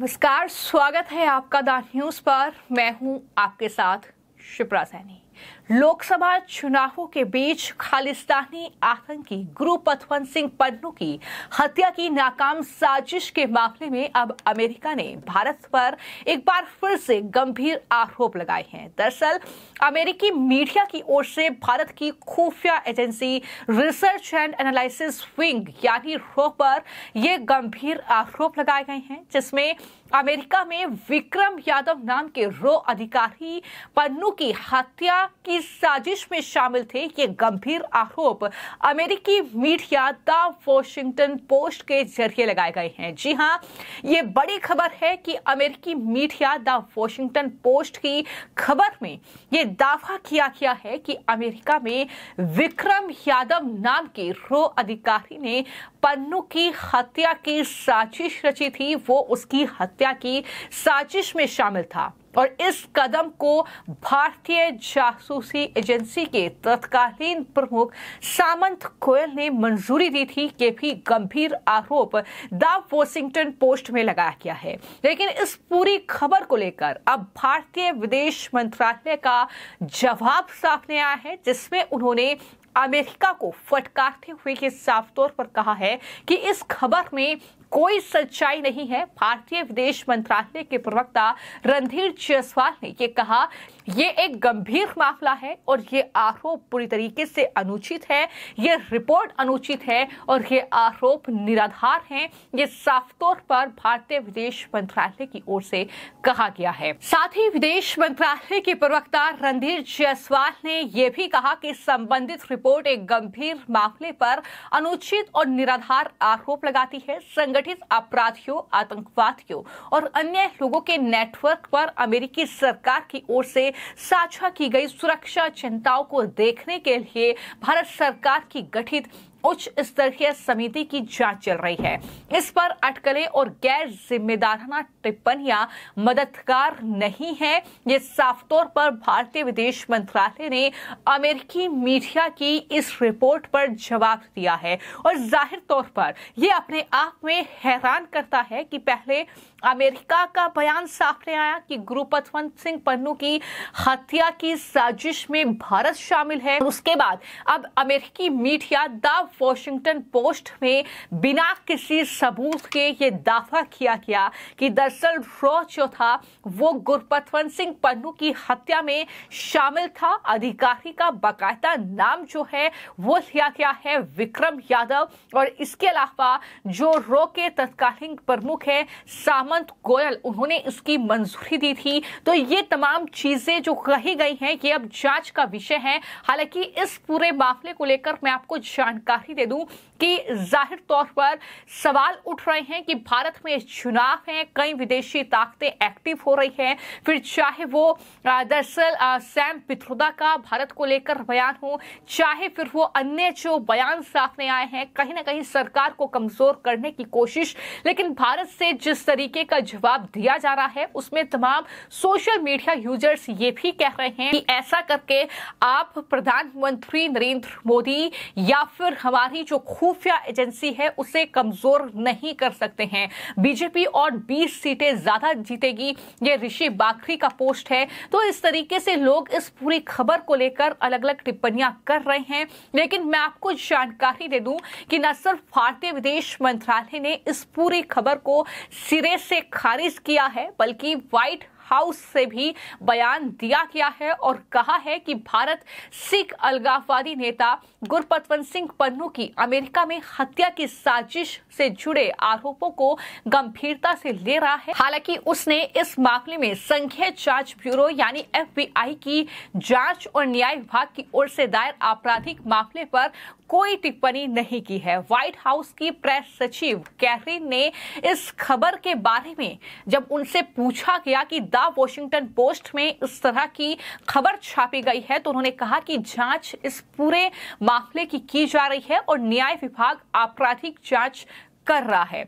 नमस्कार स्वागत है आपका द न्यूज़ पर। मैं हूँ आपके साथ शिप्रा सैनी। लोकसभा चुनावों के बीच खालिस्तानी आतंकी गुरु पतवंत सिंह पन्नू की हत्या की नाकाम साजिश के मामले में अब अमेरिका ने भारत पर एक बार फिर से गंभीर आरोप लगाए हैं। दरअसल, अमेरिकी मीडिया की ओर से भारत की खुफिया agency research and analysis wing, यानी रो पर ये गंभीर आरोप लगाए गए हैं, जिसमें अमेरिका में विक्रम यादव नाम के रो अधिकारी पन्नू की हत्या की साजिश में शामिल थे ये गंभीर आरोप अमेरिकी मीडिया द वॉशिंगटन पोस्ट के ज़रिए लगाए गए हैं। जी हाँ, ये बड़ी खबर है कि अमेरिकी मीडिया द वॉशिंगटन पोस्ट की खबर में ये दावा किया गया है कि अमेरिका में विक्रम यादव नाम के रो अधिकारी ने पन्नू की हत्या की साजिश रची थी, वो उसकी हत्या की साजिश में शामिल था। और इस कदम को भारतीय जासूसी एजेंसी के तत्कालीन प्रमुख सामंत गोयल ने मंजूरी दी थी ये भी गंभीर आरोप द वॉशिंगटन पोस्ट में लगाया गया है। लेकिन इस पूरी खबर को लेकर अब भारतीय विदेश मंत्रालय का जवाब सामने आया है, जिसमें उन्होंने अमेरिका को फटकारते हुए साफ़ तौर पर कहा है कि इस खबर में कोई सच्चाई नहीं है। भारतीय विदेश मंत्रालय के प्रवक्ता रणधीर जायसवाल ने यह कहा यह एक गंभीर मामला है और ये आरोप पूरी तरीके से अनुचित है। ये रिपोर्ट अनुचित है और ये आरोप निराधार हैं। ये साफ़ तौर पर भारतीय विदेश मंत्रालय की ओर से कहा गया है। साथ ही विदेश मंत्रालय के प्रवक्ता रणधीर जायसवाल ने यह भी कहा कि संबंधित रिपोर्ट एक गंभीर मामले पर अनुचित और निराधार आरोप लगाती है। संगठित अपराधियों, आतंकवादियों और अन्य लोगों के नेटवर्क पर अमेरिकी सरकार की ओर से साझा की गई सुरक्षा चिंताओं को देखने के लिए भारत सरकार की गठित उच्च स्तरीय समिति की जाँच चल रही है। इस पर अटकलें और गैर जिम्मेदाराना टिप्पणियाँ मददगार नहीं है। ये साफ़ तौर पर भारतीय विदेश मंत्रालय ने अमेरिकी मीडिया की इस रिपोर्ट पर जवाब दिया है। और ज़ाहिर तौर पर यह अपने आप में हैरान करता है कि पहले अमेरिका का बयान सामने आया कि गुरुपतवंत सिंह पन्नू की हत्या की साजिश में भारत शामिल है। उसके बाद अब अमेरिकी मीडिया द वॉशिंगटन पोस्ट में बिना किसी सबूत के ये दावा किया गया कि दरअसल रॉ जो था, वो गुरपतवंत सिंह पन्नू की हत्या में शामिल था। अधिकारी का बाकायदा नाम जो है, वो लिया गया है विक्रम यादव। और इसके अलावा जो रो के तत्कालीन प्रमुख है सामंत गोयल, उन्होंने इसकी मंजूरी दी थी। तो ये तमाम चीज़ें जो कही गई हैं, ये अब जाँच का विषय है। हालाँकि इस पूरे मामले को लेकर मैं आपको जानकारी दे दूँ कि ज़ाहिर तौर पर सवाल उठ रहे हैं कि भारत में चुनाव हैं, कई विदेशी ताकतें एक्टिव हो रही हैं। फिर चाहे वो दरअसल सैम पित्रोदा का भारत को लेकर बयान हो, चाहे फिर वो अन्य जो बयान सामने आए हैं, कहीं ना कहीं सरकार को कमज़ोर करने की कोशिश। लेकिन भारत से जिस तरीके का जवाब दिया जा रहा है। उसमें तमाम सोशल मीडिया यूज़र्स ये भी कह रहे हैं कि ऐसा करके आप प्रधानमंत्री नरेंद्र मोदी या फिर हमारी जो खुफिया एजेंसी है, उसे कमज़ोर नहीं कर सकते हैं। बीजेपी और 20 सीटें ज़्यादा जीतेगी। ये ऋषि बाखरी का पोस्ट है। तो इस तरीके से लोग इस पूरी खबर को लेकर अलग अलग टिप्पणियाँ कर रहे हैं। लेकिन मैं आपको जानकारी दे दूँ कि न सिर्फ़ भारतीय विदेश मंत्रालय ने इस पूरी खबर को सिरे से खारिज किया है बल्कि व्हाइट हाउस से भी बयान दिया गया है और कहा है कि भारत सिख अलगाववादी नेता गुरपतवंत सिंह पन्नू की अमेरिका में हत्या की साजिश से जुड़े आरोपों को गंभीरता से ले रहा है। हालाँकि उसने इस मामले में संघीय जाँच ब्यूरो यानी एफबीआई की जाँच और न्याय विभाग की ओर से दायर आपराधिक मामले पर कोई टिप्पणी नहीं की है। व्हाइट हाउस की प्रेस सचिव कैथरीन ने इस खबर के बारे में जब उनसे पूछा गया कि वॉशिंगटन पोस्ट में इस तरह की खबर छापी गई है। तो उन्होंने कहा कि जाँच इस पूरे मामले की की जा रही है और न्याय विभाग आपराधिक जाँच कर रहा है।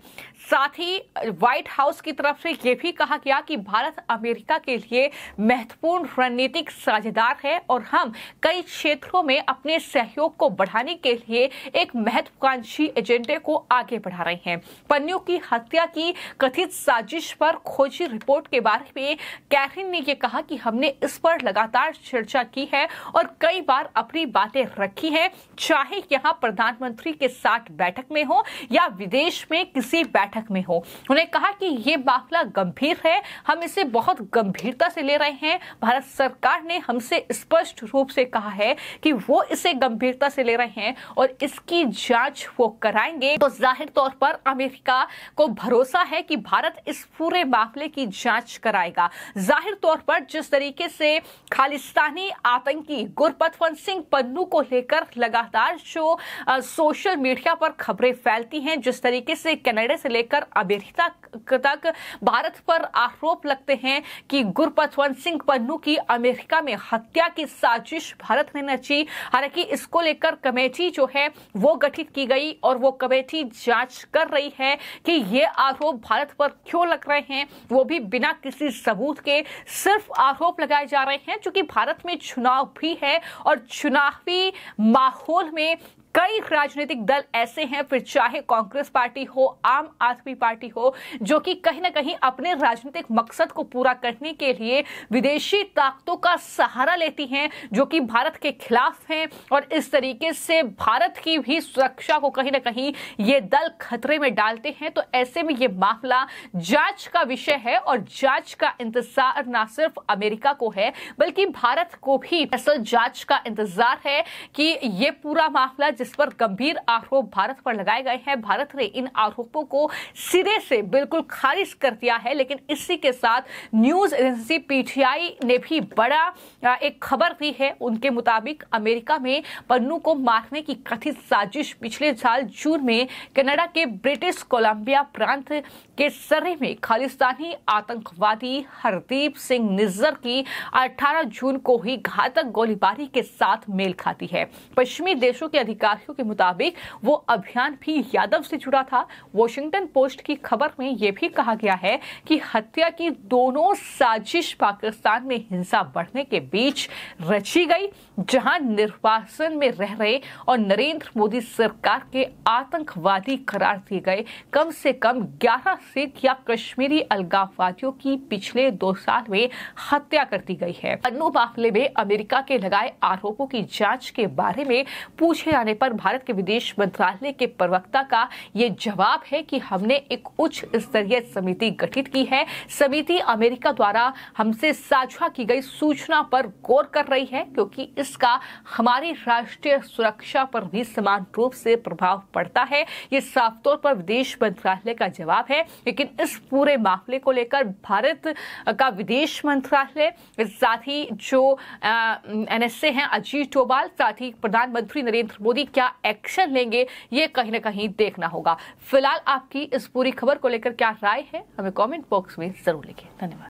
साथ ही व्हाइट हाउस की तरफ़ से यह भी कहा गया कि भारत अमेरिका के लिए महत्वपूर्ण रणनीतिक साझेदार है और हम कई क्षेत्रों में अपने सहयोग को बढ़ाने के लिए एक महत्वाकांक्षी एजेंडे को आगे बढ़ा रहे हैं। पन्नू की हत्या की कथित साजिश पर खोजी रिपोर्ट के बारे में कैथरीन ने यह कहा कि हमने इस पर लगातार चर्चा की है और कई बार अपनी बातें रखी है, चाहे यहाँ प्रधानमंत्री के साथ बैठक में हो या विदेश में किसी बैठक में हो। उन्होंने कहा कि ये मामला गंभीर है, हम इसे बहुत गंभीरता से ले रहे हैं। भारत सरकार ने हमसे स्पष्ट रूप से कहा है कि वो इसे गंभीरता से ले रहे हैं और इसकी जाँच वो कराएँगे। तो ज़ाहिर तौर पर अमेरिका को भरोसा है कि भारत इस पूरे मामले की जाँच कराएगा। ज़ाहिर तौर पर जिस तरीके से खालिस्तानी आतंकी गुरपतवंत सिंह पन्नू को लेकर लगातार जो सोशल मीडिया पर खबरें फैलती हैं, जिस तरीके से कनाडा से लेकर अमेरिका तक भारत पर आरोप लगते हैं कि गुरपतवंत सिंह पन्नू की अमेरिका में हत्या की साजिश भारत ने नची हालाँकि इसको लेकर कमेटी जो है, वो गठित की गई और वो कमेटी जाँच कर रही है कि ये आरोप भारत पर क्यों लग रहे हैं। वो भी बिना किसी सबूत के सिर्फ़ आरोप लगाए जा रहे हैं, क्योंकि भारत में चुनाव भी है और चुनावी माहौल में कई राजनीतिक दल ऐसे हैं, फिर चाहे कांग्रेस पार्टी हो, आम आदमी पार्टी हो, जो कि कहीं ना कहीं अपने राजनीतिक मकसद को पूरा करने के लिए विदेशी ताकतों का सहारा लेती हैं, जो कि भारत के खिलाफ हैं और इस तरीके से भारत की भी सुरक्षा को कहीं ना कहीं ये दल खतरे में डालते हैं। तो ऐसे में ये मामला जाँच का विषय है और जाँच का इंतज़ार न सिर्फ़ अमेरिका को है, बल्कि भारत को भी असल जाँच का इंतज़ार है कि ये पूरा मामला जिस पर गंभीर आरोप भारत पर लगाए गए हैं। भारत ने इन आरोपों को सिरे से बिल्कुल खारिज कर दिया है, लेकिन इसी के साथ न्यूज़ एजेंसी पीटीआई ने भी बड़ा एक खबर दी है। उनके मुताबिक अमेरिका में पन्नू को मारने की कथित साजिश पिछले साल जून में कनाडा के ब्रिटिश कोलंबिया प्रांत के सरे में खालिस्तानी आतंकवादी हरदीप सिंह निज्जर की 18 जून को ही घातक गोलीबारी के साथ मेल खाती है। पश्चिमी देशों के अधिकारियों के मुताबिक वो अभियान भी यादव से जुड़ा था। वॉशिंगटन पोस्ट की खबर में यह भी कहा गया है कि हत्या की दोनों साजिश पाकिस्तान में हिंसा बढ़ने के बीच रची गई, जहाँ निर्वासन में रह रहे और नरेंद्र मोदी सरकार के आतंकवादी करार दिए गए। कम से कम 11 सिख या कश्मीरी अलगाववादियों की पिछले दो साल में हत्या कर दी गई है। अन्नू मामले में अमेरिका के लगाए आरोपों की जाँच के बारे में पूछे जाने पर भारत के विदेश मंत्रालय के प्रवक्ता का ये जवाब है कि हमने एक उच्च स्तरीय समिति गठित की है। समिति अमेरिका द्वारा हमसे साझा की गई सूचना पर गौर कर रही है, क्योंकि इसका हमारी राष्ट्रीय सुरक्षा पर भी समान रूप से प्रभाव पड़ता है। ये साफ़ तौर पर विदेश मंत्रालय का जवाब है। लेकिन इस पूरे मामले को लेकर भारत का विदेश मंत्रालय साथ ही जो एनएसए हैं, अजीत डोभाल, साथ ही प्रधानमंत्री नरेंद्र मोदी, क्या एक्शन लेंगे, ये कहीं ना कहीं देखना होगा। फ़िलहाल आपकी इस पूरी खबर को लेकर क्या राय है, हमें कमेंट बॉक्स में ज़रूर लिखें। धन्यवाद।